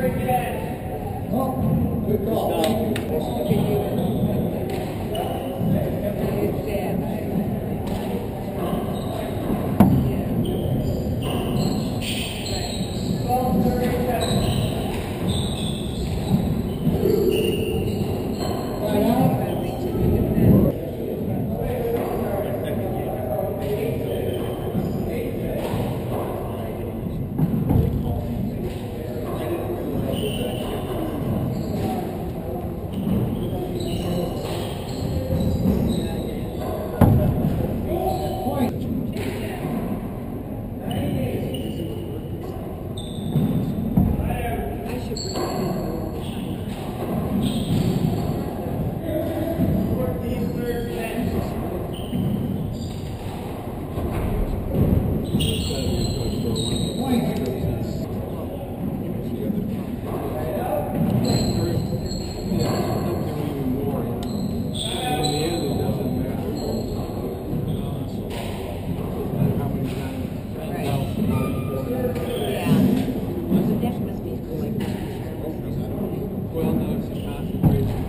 Good call. well knows the concentration.